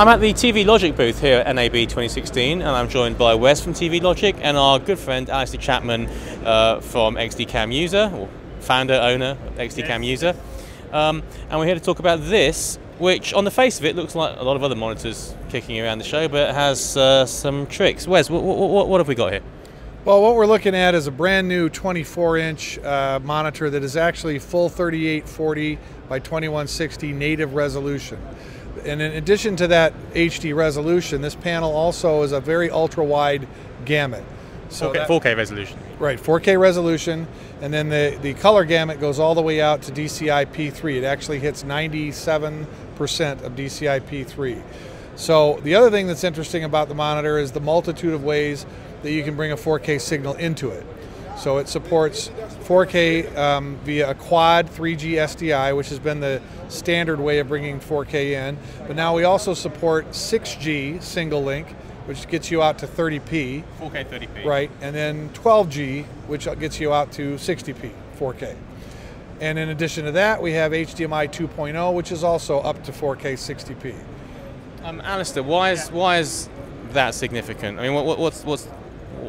I'm at the TV Logic booth here at NAB 2016, and I'm joined by Wes from TV Logic and our good friend Alistair Chapman uh, from XDCam User, or founder, owner of XDCam User. Um, and we're here to talk about this, which on the face of it looks like a lot of other monitors kicking around the show, but it has uh, some tricks. Wes, what, what, what, have we got here? Well, what we're looking at is a brand new 24 inch uh, monitor that is actually full 3840 by 2160 native resolution. And in addition to that HD resolution, this panel also is a very ultra wide gamut. So 4K, that, 4K resolution. Right, 4K resolution, and then the, the color gamut goes all the way out to DCI P3. It actually hits 97% of DCI P3. So the other thing that's interesting about the monitor is the multitude of ways that you can bring a 4K signal into it. So it supports 4K um, via a quad 3G SDI, which has been the standard way of bringing 4K in. But now we also support 6G single link, which gets you out to 30p. 4K 30p. Right, and then 12G, which gets you out to 60p 4K. And in addition to that, we have HDMI 2.0, which is also up to 4K 60p. Um, Alistair, why is why is that significant? I mean, what, what's what's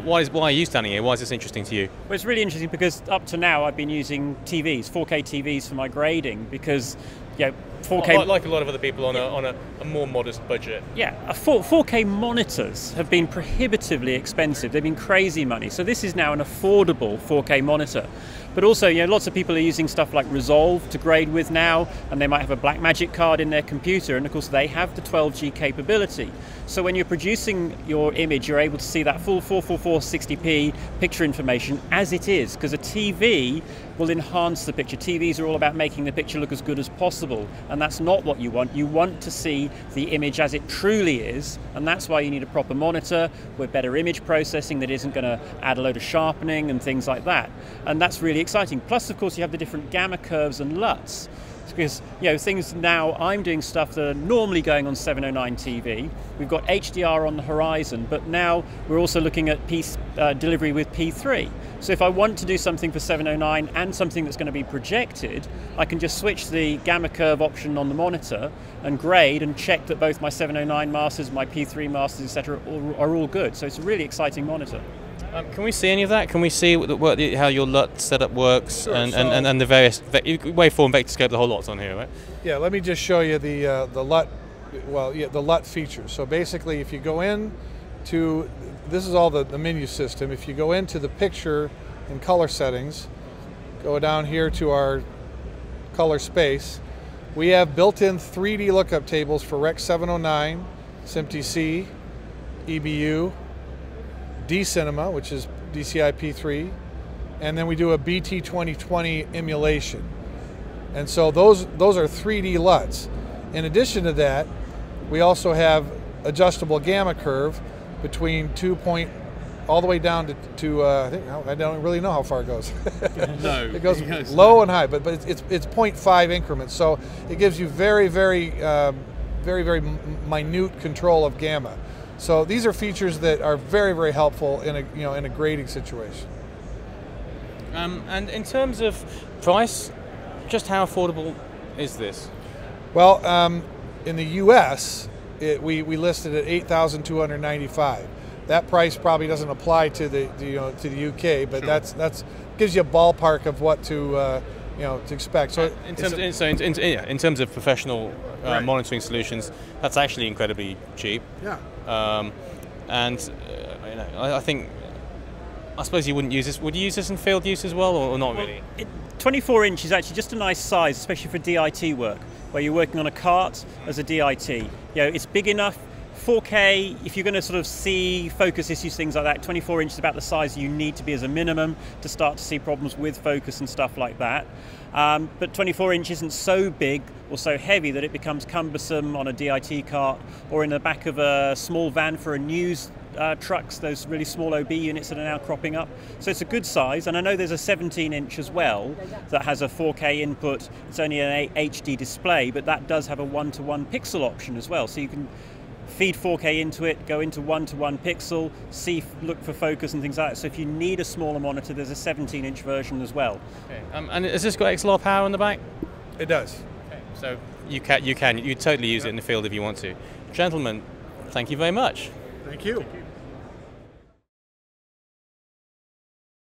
why, is, why are you standing here? Why is this interesting to you? Well, it's really interesting because up to now I've been using TVs, 4K TVs for my grading because you know, 4K. Like a lot of other people on, a, on a, a more modest budget. Yeah, 4, 4K monitors have been prohibitively expensive. They've been crazy money. So this is now an affordable 4K monitor. But also, you know, lots of people are using stuff like Resolve to grade with now, and they might have a Blackmagic card in their computer, and of course they have the 12G capability. So when you're producing your image, you're able to see that full 444 60p picture information as it is, because a TV will enhance the picture. TVs are all about making the picture look as good as possible, and that's not what you want. You want to see the image as it truly is, and that's why you need a proper monitor with better image processing that isn't going to add a load of sharpening and things like that. And that's really exciting. Plus, of course, you have the different gamma curves and LUTs because you know things now I'm doing stuff that are normally going on 709 TV. We've got HDR on the horizon, but now we're also looking at piece uh, delivery with P3. So if I want to do something for 709 and something that's going to be projected, I can just switch the gamma curve option on the monitor and grade and check that both my 709 masters, my P3 masters, etc., are all good. So it's a really exciting monitor. Um, can we see any of that? Can we see what, what, how your LUT setup works sure, and, so and, and, and, the various waveform vector scope, the whole lot's on here, right? Yeah, let me just show you the uh, the LUT, well, yeah, the LUT features. So basically, if you go in to, this is all the, the menu system. If you go into the picture and color settings, go down here to our color space, we have built-in 3D lookup tables for Rec 709, SMPTE, EBU, D Cinema, which is DCI P3, and then we do a BT 2020 emulation. And so those those are 3D LUTs. In addition to that, we also have adjustable gamma curve between 2 point all the way down to, to uh, I think I don't really know how far it goes. no, it goes low and high, but but it's it's, it's 0.5 increments, so it gives you very very um, very very minute control of gamma. So these are features that are very, very helpful in a you know in a grading situation. Um, and in terms of price, just how affordable is this? Well, um, in the U.S., it, we we listed at eight thousand two hundred ninety-five. That price probably doesn't apply to the, the you know to the UK, but sure. that's that's gives you a ballpark of what to. Uh, you know to expect. So, in terms, of, so in, in, yeah, in terms of professional uh, right. monitoring solutions, that's actually incredibly cheap. Yeah. Um, and uh, you know, I, I, think, I suppose you wouldn't use this. Would you use this in field use as well, or, or not really? It, 24 inch is actually just a nice size, especially for DIT work, where you're working on a cart as a DIT. You know, it's big enough 4K, if you're going to sort of see focus issues, things like that, 24 inch is about the size you need to be as a minimum to start to see problems with focus and stuff like that. Um, but 24 inch isn't so big or so heavy that it becomes cumbersome on a DIT cart or in the back of a small van for a news uh, trucks, those really small OB units that are now cropping up. So it's a good size, and I know there's a 17 inch as well that has a 4K input. It's only an HD display, but that does have a one to one pixel option as well. So you can feed 4K into it, go into one-to-one pixel, see, look for focus and things like that. So if you need a smaller monitor, there's a 17-inch version as well. Okay. Um, and has this got XLR power in the back? It does. Okay. So you can you can you totally use it in the field if you want to. Gentlemen, thank you very much. Thank you.